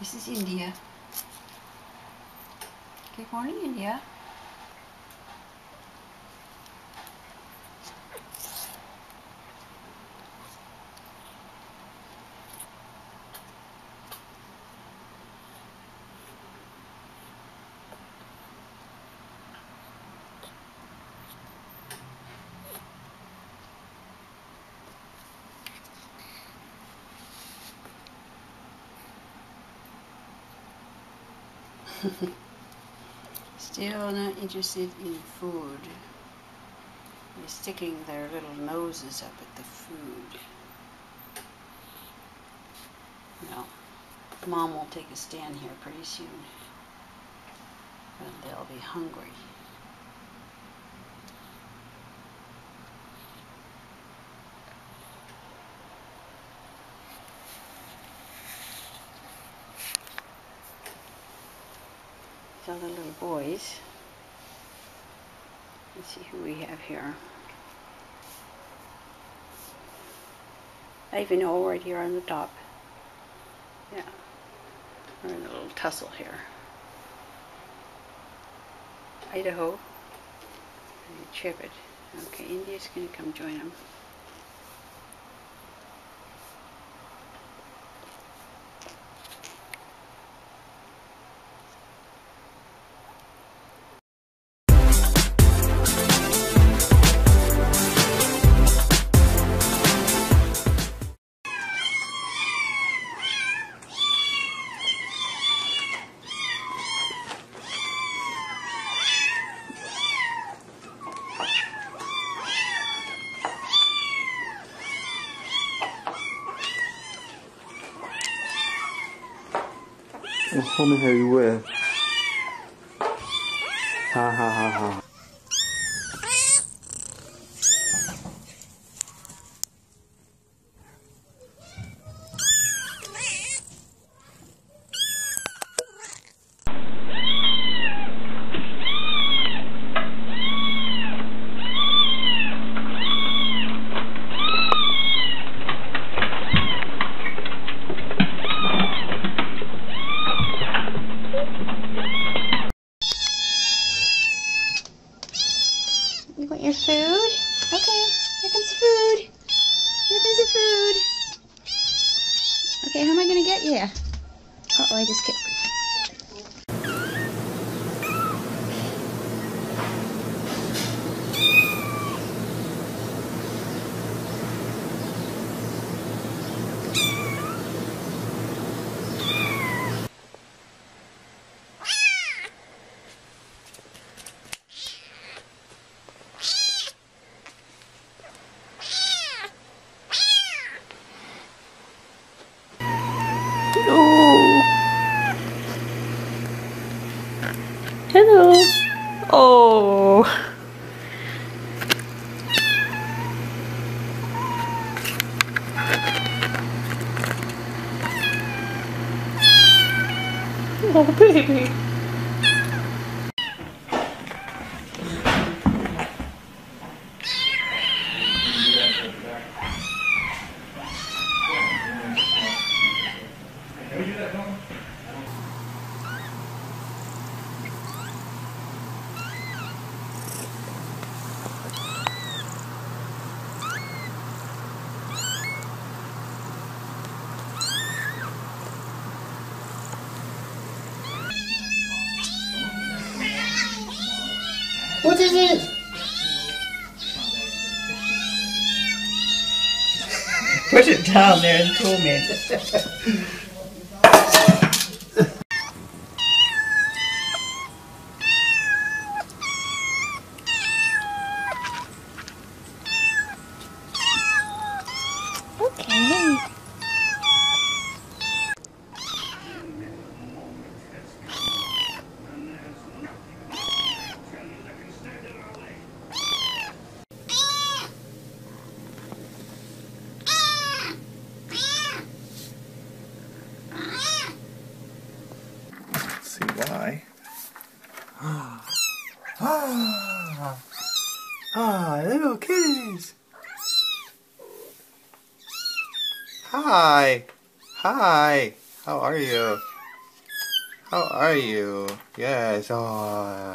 This is India. Good morning, India. Still not interested in food. They're sticking their little noses up at the food. Well, Mom will take a stand here pretty soon. And they'll be hungry. So the little boys. Let's see who we have here. I even know right here on the top. Yeah. We're in a little tussle here. Idaho. And Chibit. Okay, India's going to come join them. 我后面还有一位，哈哈哈哈。Want your food? Okay, here comes the food. Here comes the food. Okay, how am I gonna get you? Uh oh, I just kicked. Hello. Hello. Oh. Oh, baby. Is it? Put it down there and call me. Okay. see why. Ah, ah, little kitties. Hi, hi. How are you? How are you? Yes. Oh.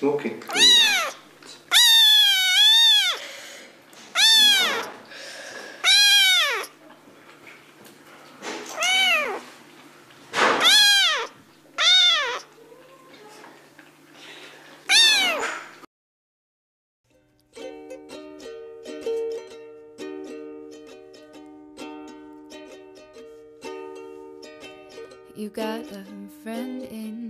smuki. You got a friend in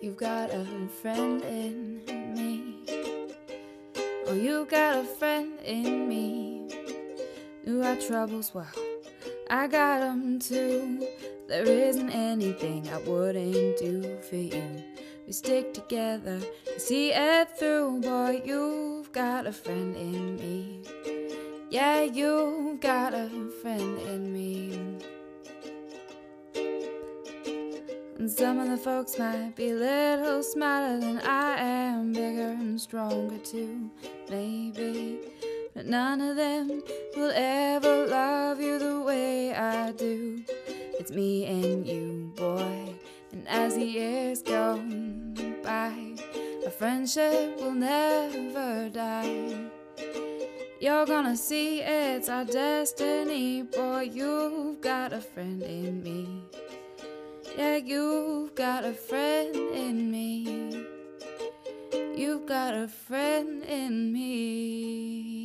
You've got a friend in me. Oh, you got a friend in me. Knew our troubles well. I got 'em too. There isn't anything I wouldn't do for you. We stick together and see it through. Boy, you've got a friend in me. Yeah, you've got a friend in me. And some of the folks might be a little smarter than I am, bigger and stronger too, maybe. But none of them will ever love you the way I do. It's It's me and you, boy. And as the years go by, our friendship will never die. You're gonna see it's our destiny, boy. You've got a friend in me. Yeah, you've got a friend in me. You've got a friend in me.